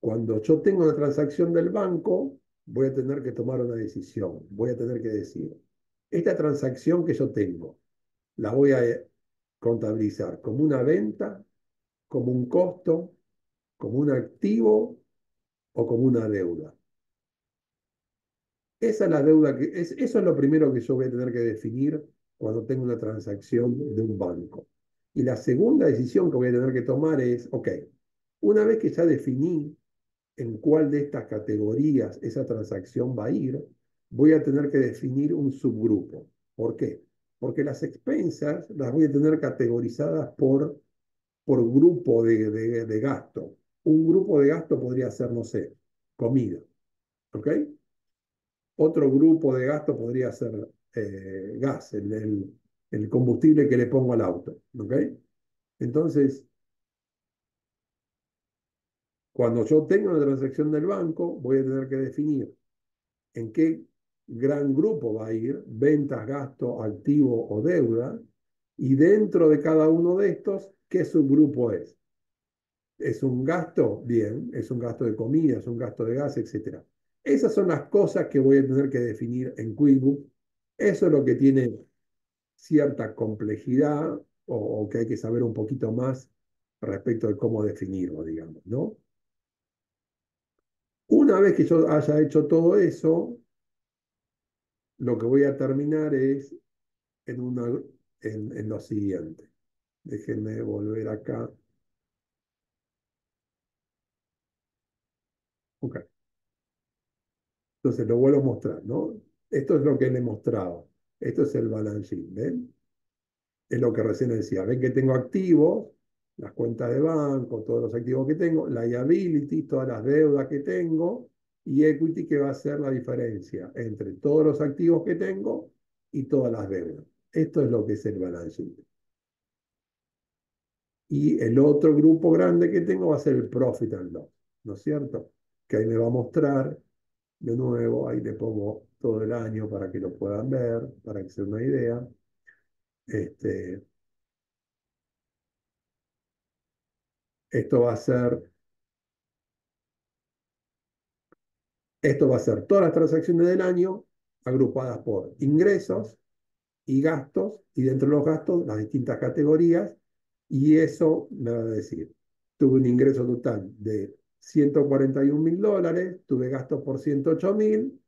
Cuando yo tengo una transacción del banco, voy a tener que tomar una decisión. Voy a tener que decir, esta transacción que yo tengo, la voy a contabilizar como una venta, como un costo, como un activo o como una deuda. Esa es la deuda que es, eso es lo primero que yo voy a tener que definir cuando tengo una transacción de un banco. Y la segunda decisión que voy a tener que tomar es, ok, una vez que ya definí en cuál de estas categorías esa transacción va a ir, voy a tener que definir un subgrupo. ¿Por qué? Porque las expensas las voy a tener categorizadas por, por grupo de, de, de gasto. Un grupo de gasto podría ser, no sé, comida. ¿Ok? Otro grupo de gasto podría ser eh, gas, el, el, combustible que le pongo al auto. Entonces, cuando yo tengo una transacción del banco, voy a tener que definir en qué gran grupo va a ir, ventas, gasto, activo o deuda, y dentro de cada uno de estos, ¿qué subgrupo es? ¿Es un gasto? Bien, es un gasto de comida, es un gasto de gas, etc. Esas son las cosas que voy a tener que definir en QuickBooks. Eso es lo que tiene cierta complejidad o, que hay que saber un poquito más respecto de cómo definirlo, digamos, ¿no? Una vez que yo haya hecho todo eso, lo que voy a terminar es en, una, en, en lo siguiente. Déjenme volver acá. Ok. Entonces lo vuelvo a mostrar, ¿no? Esto es lo que le he mostrado. Esto es el balance sheet, ¿ven? Es lo que recién decía. Ven que tengo activos, las cuentas de banco, todos los activos que tengo, liability, todas las deudas que tengo, y equity que va a ser la diferencia entre todos los activos que tengo y todas las deudas. Esto es lo que es el balance sheet. Y el otro grupo grande que tengo va a ser el profit and loss, ¿no es cierto? Que ahí me va a mostrar, de nuevo, ahí le pongo todo el año para que lo puedan ver, para que se den una idea. Este, esto va a ser Esto va a ser todas las transacciones del año agrupadas por ingresos y gastos, y dentro de los gastos las distintas categorías, y eso me va a decir, tuve un ingreso total de 141 mil dólares, tuve gastos por 108 mil,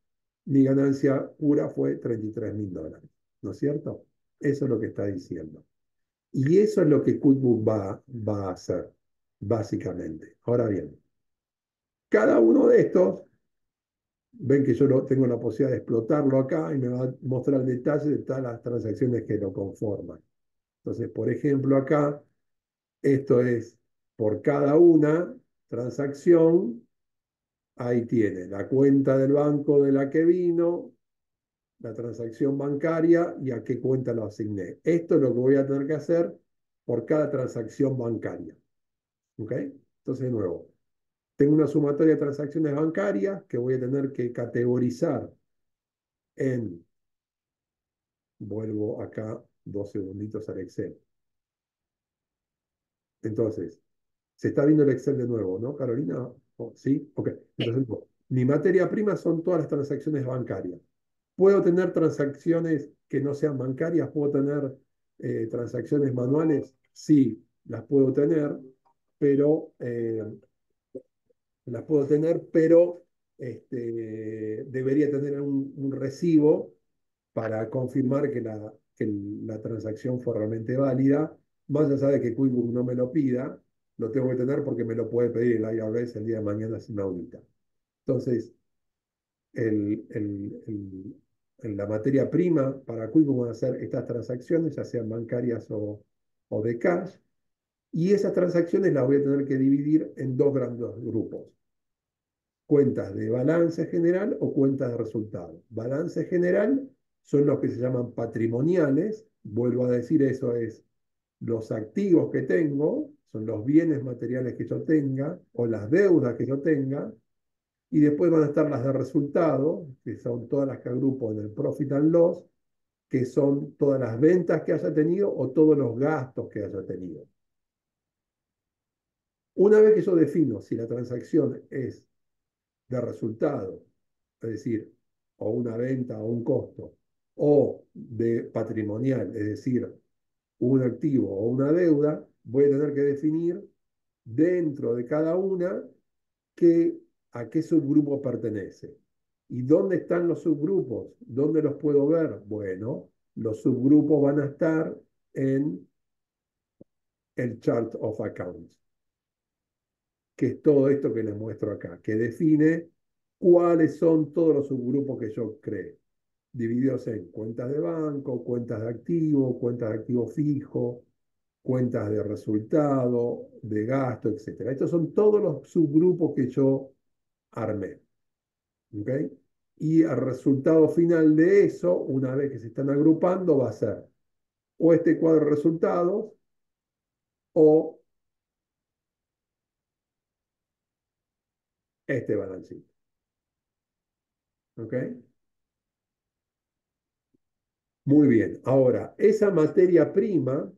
mi ganancia pura fue 33 mil dólares, ¿no es cierto? Eso es lo que está diciendo. Y eso es lo que QuickBook va, va a hacer, básicamente. Ahora bien, cada uno de estos ven que yo tengo la posibilidad de explotarlo acá y me va a mostrar el detalle de todas las transacciones que lo conforman. Entonces, por ejemplo, acá, esto es por cada una transacción, ahí tiene la cuenta del banco de la que vino, la transacción bancaria y a qué cuenta lo asigné. Esto es lo que voy a tener que hacer por cada transacción bancaria. ¿Ok? Entonces, de nuevo, tengo una sumatoria de transacciones bancarias que voy a tener que categorizar en, vuelvo acá dos segunditos al Excel. Entonces, se está viendo el Excel de nuevo, ¿no, Carolina? ¿Sí? Ok. Entonces, mi materia prima son todas las transacciones bancarias. Puedo tener transacciones que no sean bancarias, puedo tener eh, transacciones manuales. sí, las puedo tener, pero eh, las puedo tener, pero este, debería tener un, un, recibo para confirmar que la, que la transacción fue realmente válida. Más allá de que QuickBooks no me lo pida, lo tengo que tener porque me lo puede pedir el IRS el día de mañana si me. Entonces, el, el, el, la materia prima para QuickBooks van a ser estas transacciones, ya sean bancarias o, o de cash, y esas transacciones las voy a tener que dividir en dos grandes grupos. Cuentas de balance general o cuentas de resultados. Balance general son los que se llaman patrimoniales. Vuelvo a decir, eso es los activos que tengo, son los bienes materiales que yo tenga o las deudas que yo tenga. Y después van a estar las de resultado, que son todas las que agrupo en el profit and loss, que son todas las ventas que haya tenido o todos los gastos que haya tenido. Una vez que yo defino si la transacción es de resultado, es decir, o una venta o un costo, o de patrimonial, es decir, un activo o una deuda, voy a tener que definir dentro de cada una a qué subgrupo pertenece. ¿Y dónde están los subgrupos? ¿Dónde los puedo ver? Bueno, los subgrupos van a estar en el chart of accounts que es todo esto que les muestro acá, que define cuáles son todos los subgrupos que yo cree, divididos en cuentas de banco, cuentas de activo, cuentas de activo fijo, cuentas de resultado, de gasto, etc. Estos son todos los subgrupos que yo armé. ¿Okay? Y el resultado final de eso, una vez que se están agrupando, va a ser o este cuadro de resultados o este balancito. ¿Ok? Muy bien. Ahora, esa materia prima,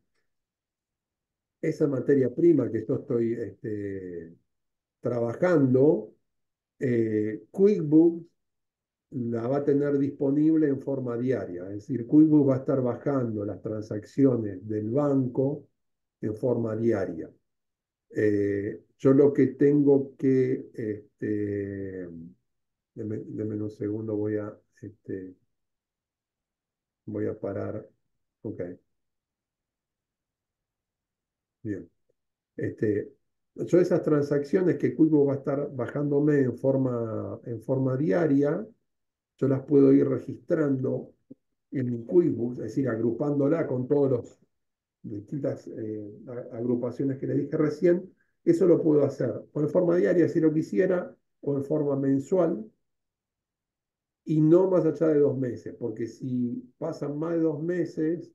esa materia prima que yo estoy este, trabajando, eh, QuickBooks la va a tener disponible en forma diaria. Es decir, QuickBooks va a estar bajando las transacciones del banco en forma diaria. Eh, yo lo que tengo que, este, un segundo, voy a, este, voy a parar. Ok. Bien. Este, yo esas transacciones que QuickBooks va a estar bajándome en forma, en forma diaria, yo las puedo ir registrando en QuickBooks, es decir, agrupándola con todos los distintas eh, agrupaciones que le dije recién, eso lo puedo hacer o en forma diaria si lo quisiera, o en forma mensual, y no más allá de dos meses, porque si pasan más de dos meses,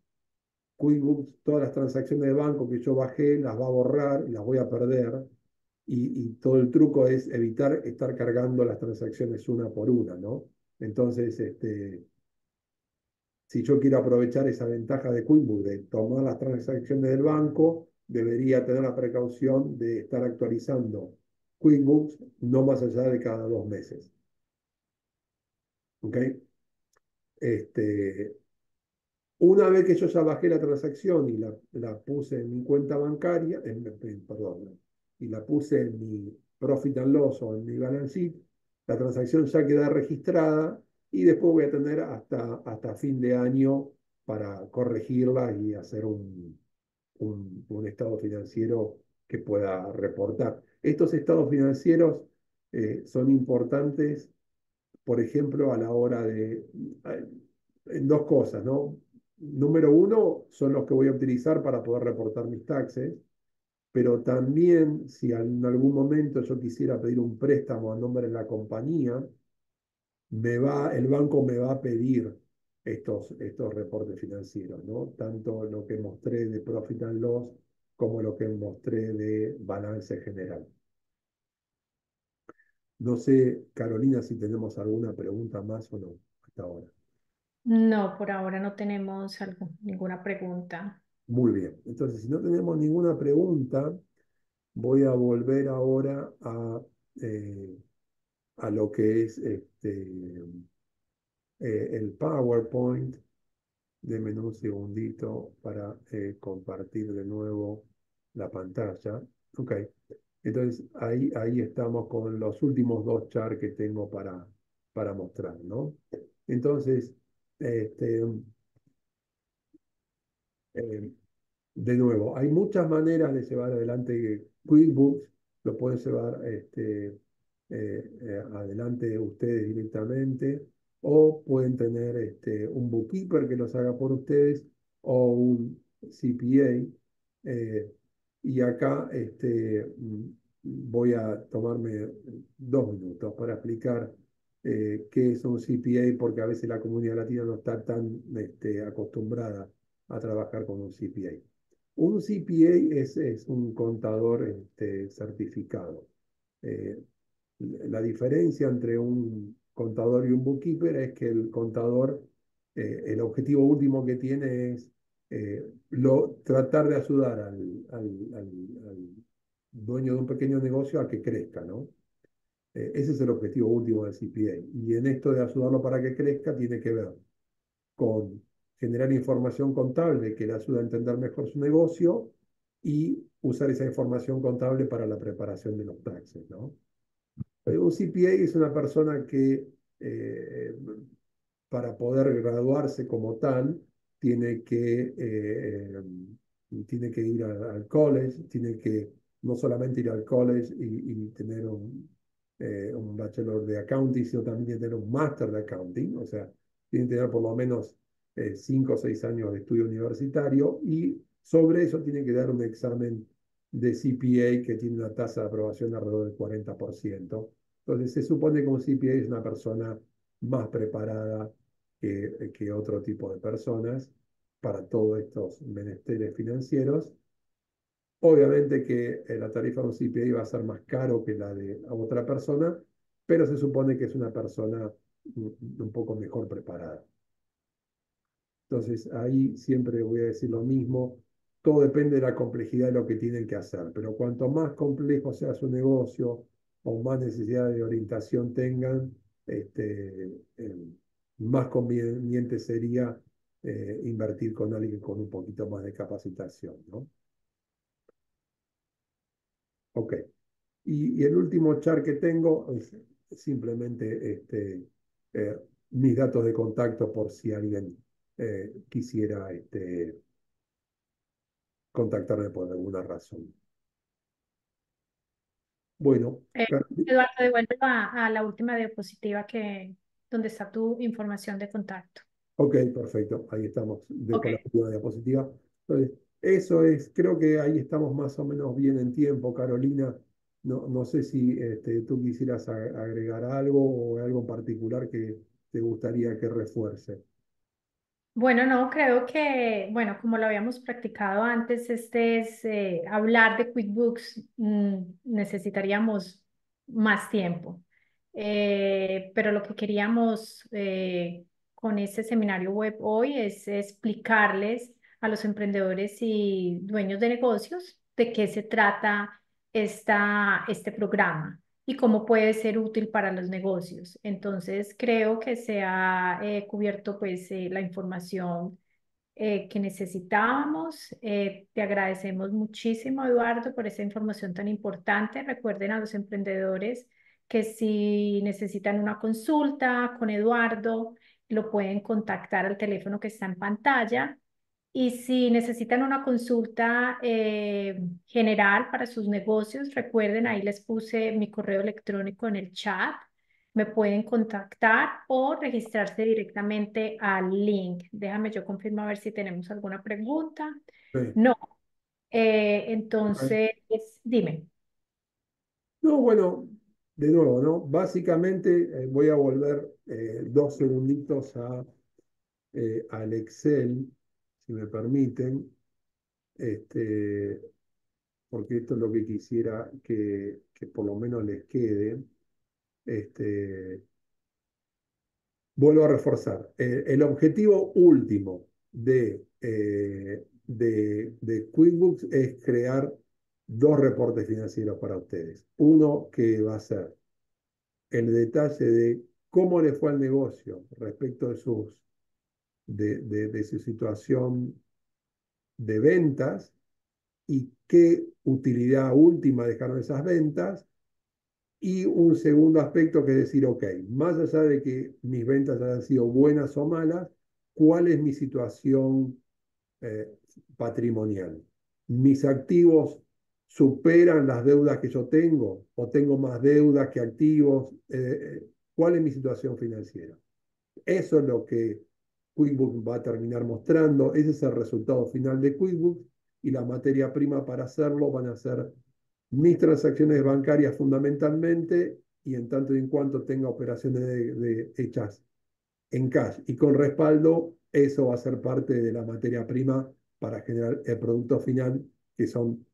QuickBooks, todas las transacciones de banco que yo bajé, las va a borrar y las voy a perder. Y, y, todo el truco es evitar estar cargando las transacciones una por una, ¿no? Entonces, este, si yo quiero aprovechar esa ventaja de QuickBooks, de tomar las transacciones del banco, debería tener la precaución de estar actualizando QuickBooks no más allá de cada dos meses. ¿Ok? Este, una vez que yo ya bajé la transacción y la, la puse en mi cuenta bancaria, perdón, y la puse en mi profit and loss o en mi balance sheet, la transacción ya queda registrada y después voy a tener hasta, hasta fin de año para corregirla y hacer un, un, estado financiero que pueda reportar. Estos estados financieros eh, son importantes, por ejemplo, a la hora de, en dos cosas, ¿no? Número uno, son los que voy a utilizar para poder reportar mis taxes, pero también si en algún momento yo quisiera pedir un préstamo a nombre de la compañía, me va, el banco me va a pedir estos, estos reportes financieros, ¿no? Tanto lo que mostré de Profit and Loss como lo que mostré de balance general. No sé, Carolina, si tenemos alguna pregunta más o no hasta ahora. No, por ahora no tenemos ninguna pregunta. Muy bien, entonces si no tenemos ninguna pregunta, voy a volver ahora a eh, a lo que es este, eh, el PowerPoint Denme un segundito para eh, compartir de nuevo la pantalla. Ok, entonces ahí, ahí estamos con los últimos dos charts que tengo para, para mostrar, ¿no? Entonces, este, eh, de nuevo, hay muchas maneras de llevar adelante QuickBooks, lo pueden llevar este, eh, eh, adelante ustedes directamente, o pueden tener este, un bookkeeper que los haga por ustedes, o un CPA. Y acá este, voy a tomarme dos minutos para explicar qué es un CPA, porque a veces la comunidad latina no está tan este, acostumbrada a trabajar con un CPA. Un CPA es, es un contador este, certificado. Eh, la diferencia entre un contador y un bookkeeper es que el contador, eh, el objetivo último que tiene es eh, lo, tratar de ayudar al, al, al, dueño de un pequeño negocio a que crezca, ¿no? ese es el objetivo último del CPA. Y en esto de ayudarlo para que crezca tiene que ver con generar información contable que le ayuda a entender mejor su negocio y usar esa información contable para la preparación de los taxes, ¿no? Eh, un CPA es una persona que eh, para poder graduarse como tal tiene que, eh, tiene que ir al college, tiene que no solamente ir al college y, tener un, un bachelor de accounting, sino también tener un master de accounting, o sea, tiene que tener por lo menos eh, cinco o seis años de estudio universitario y sobre eso tiene que dar un examen de CPA que tiene una tasa de aprobación de alrededor del 40%. Entonces se supone que un CPA es una persona más preparada que, otro tipo de personas para todos estos menesteres financieros. Obviamente que eh, la tarifa de un CPA va a ser más caro que la de otra persona, pero se supone que es una persona un poco mejor preparada. Entonces ahí siempre voy a decir lo mismo, todo depende de la complejidad de lo que tienen que hacer, pero cuanto más complejo sea su negocio o más necesidad de orientación tengan, este, eh, más conveniente sería eh, invertir con alguien con un poquito más de capacitación, ¿no? Ok. Y, el último chart que tengo es simplemente este, eh, mis datos de contacto por si alguien eh, quisiera este, contactarme por alguna razón. Bueno. Eduardo, devuelve a, la última diapositiva que, donde está tu información de contacto. Ok, perfecto. Ahí estamos de la última diapositiva. Entonces, eso es, creo que ahí estamos más o menos bien en tiempo, Carolina. No, no sé si este, tú quisieras agregar algo o algo en particular que te gustaría que refuerce. Bueno, no, creo que, bueno, como lo habíamos practicado antes, este es eh, hablar de QuickBooks, mm, necesitaríamos más tiempo. Eh, pero lo que queríamos eh, con este seminario web hoy es explicarles a los emprendedores y dueños de negocios de qué se trata esta, este programa y cómo puede ser útil para los negocios. Entonces, creo que se ha eh, cubierto pues eh, la información eh, que necesitábamos. te agradecemos muchísimo, Eduardo, por esa información tan importante. Recuerden a los emprendedores que si necesitan una consulta con Eduardo, lo pueden contactar al teléfono que está en pantalla y si necesitan una consulta eh, general para sus negocios, recuerden, ahí les puse mi correo electrónico en el chat. Me pueden contactar o registrarse directamente al link. Déjame yo confirmar a ver si tenemos alguna pregunta. No. Eh, entonces, dime. No, bueno, de nuevo, ¿no? Básicamente eh, voy a volver dos segunditos a, al Excel si me permiten, este, porque esto es lo que quisiera que, que por lo menos les quede. Este, vuelvo a reforzar, eh, el objetivo último de, eh, de, de QuickBooks es crear dos reportes financieros para ustedes. Uno que va a ser el detalle de cómo le fue al negocio respecto de sus de, de, de su situación de ventas y qué utilidad última dejaron esas ventas. Y un segundo aspecto que es decir, ok, más allá de que mis ventas hayan sido buenas o malas, ¿cuál es mi situación eh, patrimonial? ¿Mis activos superan las deudas que yo tengo o tengo más deudas que activos? Eh, ¿Cuál es mi situación financiera? Eso es lo que QuickBooks va a terminar mostrando. Ese es el resultado final de QuickBooks y la materia prima para hacerlo van a ser mis transacciones bancarias fundamentalmente y en tanto y en cuanto tenga operaciones de, hechas en cash y con respaldo, eso va a ser parte de la materia prima para generar el producto final, que son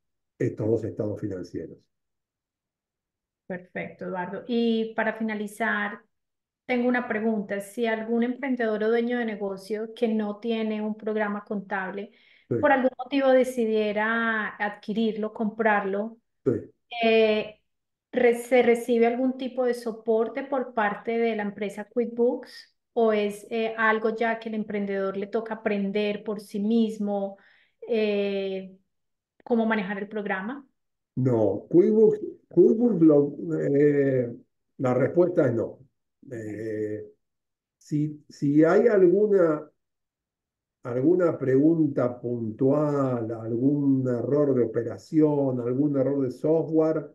estos dos estados financieros. Perfecto, Eduardo. Y para finalizar, tengo una pregunta. Si algún emprendedor o dueño de negocio que no tiene un programa contable, por algún motivo decidiera adquirirlo, comprarlo, eh, ¿se recibe algún tipo de soporte por parte de la empresa QuickBooks o es eh, algo ya que el emprendedor le toca aprender por sí mismo eh, cómo manejar el programa? No, QuickBooks, QuickBooks la respuesta es no. si, si hay alguna alguna pregunta puntual, algún error de operación, algún error de software,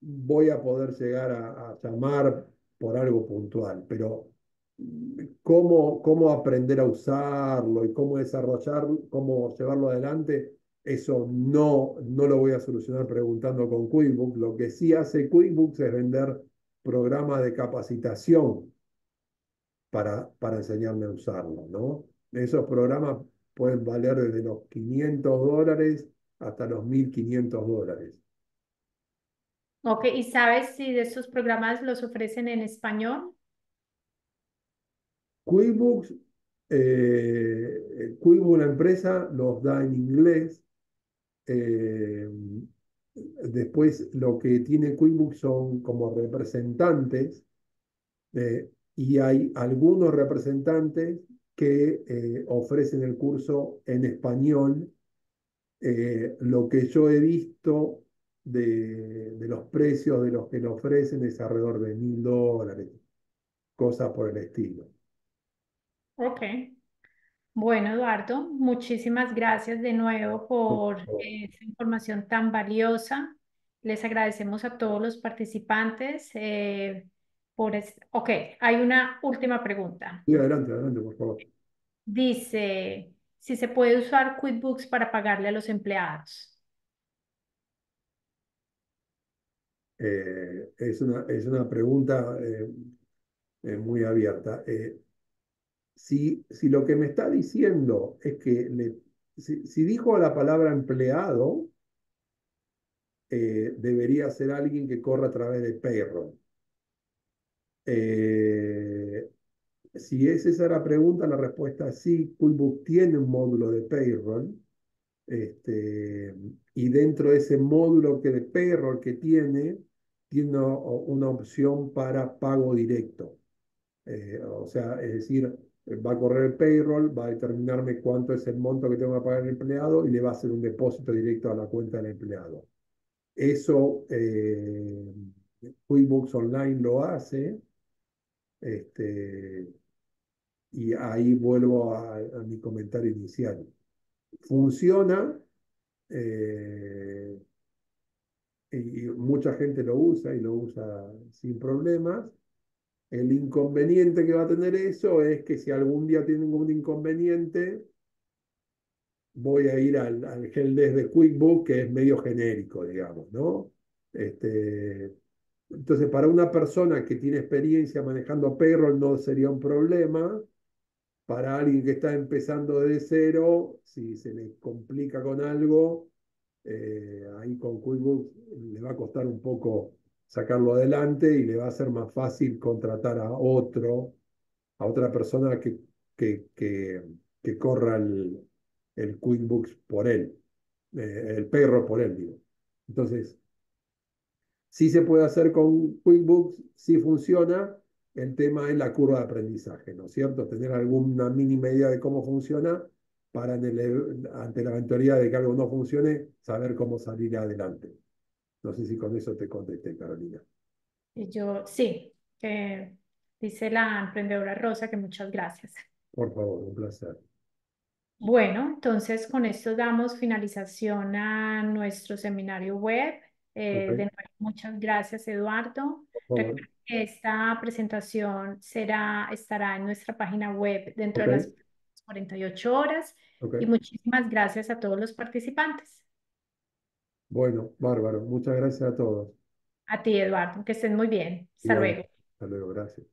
voy a poder llegar a, llamar por algo puntual, pero cómo, cómo aprender a usarlo y cómo desarrollarlo, cómo llevarlo adelante, eso no, no lo voy a solucionar preguntando con QuickBooks. Lo que sí hace QuickBooks es vender programas de capacitación para, para enseñarme a usarlo, ¿no? Esos programas pueden valer desde los 500 dólares hasta los 1.500 dólares. Ok, ¿y sabes si de esos programas los ofrecen en español? QuickBooks, eh, QuickBooks, la empresa, los da en inglés. Eh, después, lo que tiene QuickBooks son como representantes eh, y hay algunos representantes que eh, ofrecen el curso en español. Eh, lo que yo he visto de, los precios de los que lo ofrecen es alrededor de mil dólares, cosas por el estilo. Ok. Bueno, Eduardo, muchísimas gracias de nuevo por esa información tan valiosa. Les agradecemos a todos los participantes. Eh, por Ok, hay una última pregunta. Sí, adelante, adelante, por favor. Dice, si se puede usar QuickBooks para pagarle a los empleados. Eh, es, una, es una pregunta eh, eh, muy abierta. Si, si lo que me está diciendo es que si, si dijo la palabra empleado, debería ser alguien que corra a través de payroll. Eh, si es esa la pregunta, la respuesta es sí. QuickBooks tiene un módulo de payroll. Este, y dentro de ese módulo que de payroll que tiene, tiene una, opción para pago directo. Eh, o sea, es decir, va a correr el payroll, va a determinarme cuánto es el monto que tengo que pagar al empleado y le va a hacer un depósito directo a la cuenta del empleado. Eso eh, QuickBooks Online lo hace. Este, y ahí vuelvo a, mi comentario inicial. Funciona eh, y mucha gente lo usa y lo usa sin problemas. El inconveniente que va a tener eso es que si algún día tienen un inconveniente, voy a ir al, al helpdesk de QuickBook, que es medio genérico, digamos, ¿no? Este, entonces, para una persona que tiene experiencia manejando payroll no sería un problema. Para alguien que está empezando de cero, si se le complica con algo, eh, ahí con QuickBooks le va a costar un poco sacarlo adelante y le va a ser más fácil contratar a otro, a otra persona que, que, que, corra el, el, QuickBooks por él, eh, el perro por él, digo. Entonces, Sí se puede hacer con QuickBooks, sí funciona, el tema es la curva de aprendizaje, ¿no es cierto? Tener alguna mínima idea de cómo funciona para ante la eventualidad de que algo no funcione, saber cómo salir adelante. No sé si con eso te contesté, Carolina. Y yo, sí, eh, dice la emprendedora Rosa que muchas gracias. Por favor, un placer. Bueno, entonces con esto damos finalización a nuestro seminario web. Eh, Ok, de nuevo, muchas gracias, Eduardo. Recuerda que esta presentación será, estará en nuestra página web dentro Ok, de las 48 horas ok. y muchísimas gracias a todos los participantes. Bueno, bárbaro. Muchas gracias a todos. A ti, Eduardo, que estén muy bien. Hasta luego. Hasta luego, gracias.